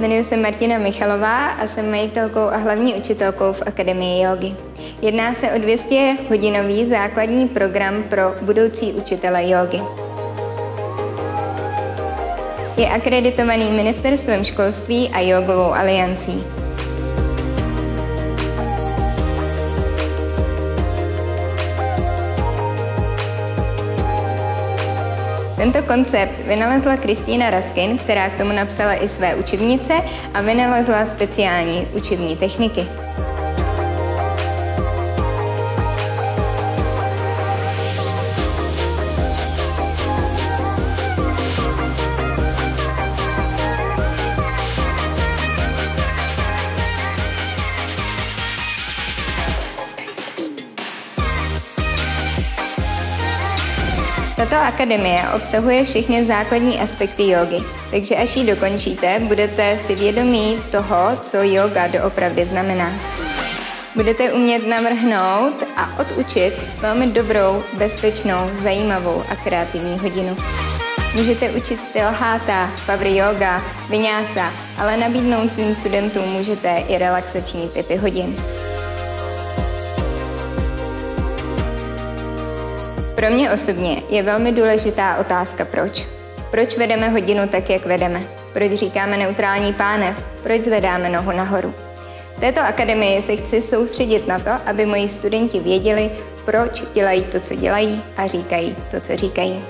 Jmenuji se Martina Michalová a jsem majitelkou a hlavní učitelkou v Akademii jogy. Jedná se o 200 hodinový základní program pro budoucí učitele jogy. Je akreditovaný ministerstvem školství a jogovou aliancí. Tento koncept vynalezla Kristýna Raskin, která k tomu napsala i své učebnice a vynalezla speciální učební techniky. Tato akademie obsahuje všechny základní aspekty jogy, takže až ji dokončíte, budete si vědomí toho, co yoga doopravdy znamená. Budete umět navrhnout a odučit velmi dobrou, bezpečnou, zajímavou a kreativní hodinu. Můžete učit styl háta, power yoga, vinyasa, ale nabídnout svým studentům můžete i relaxační typy hodin. Pro mě osobně je velmi důležitá otázka proč. Proč vedeme hodinu tak, jak vedeme? Proč říkáme neutrální pánev? Proč zvedáme nohu nahoru? V této akademii se chci soustředit na to, aby moji studenti věděli, proč dělají to, co dělají a říkají to, co říkají.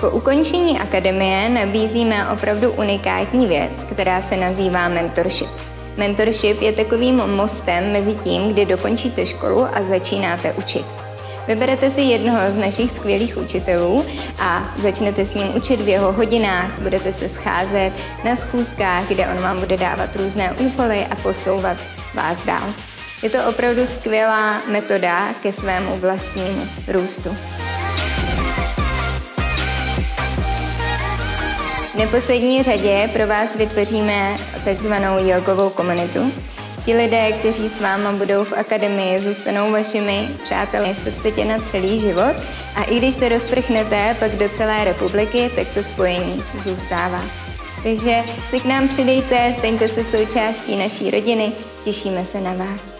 Po ukončení akademie nabízíme opravdu unikátní věc, která se nazývá mentorship. Mentorship je takovým mostem mezi tím, kdy dokončíte školu a začínáte učit. Vyberete si jednoho z našich skvělých učitelů a začnete s ním učit v jeho hodinách, budete se scházet na schůzkách, kde on vám bude dávat různé úkoly a posouvat vás dál. Je to opravdu skvělá metoda ke svému vlastnímu růstu. Neposlední řadě pro vás vytvoříme takzvanou jogovou komunitu. Ti lidé, kteří s váma budou v akademii, zůstanou vašimi přáteli v podstatě na celý život a i když se rozprchnete pak do celé republiky, tak to spojení zůstává. Takže si k nám přidejte, staňte se součástí naší rodiny, těšíme se na vás.